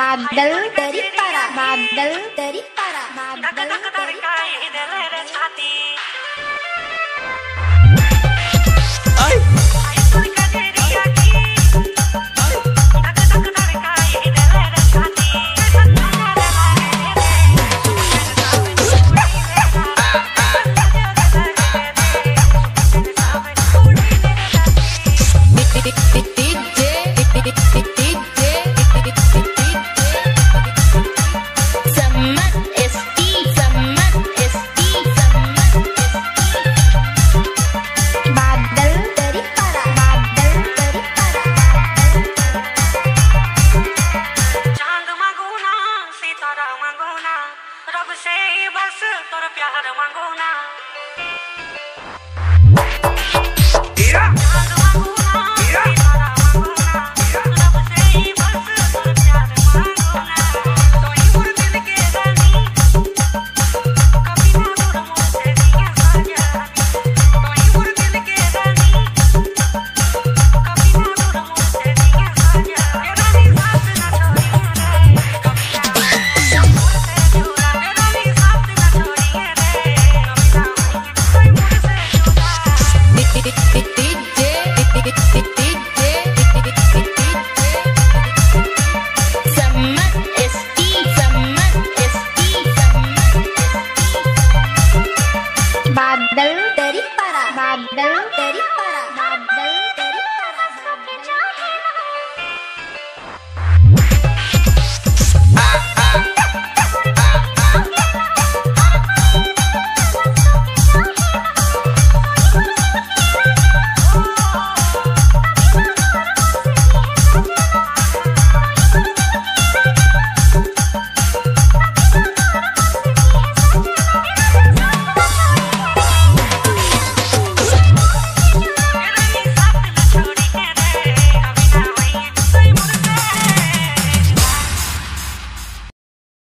बादल dari para बादल dari para बादल dari छाती से बस तोर प्यार मांगो ना। para, badam, para.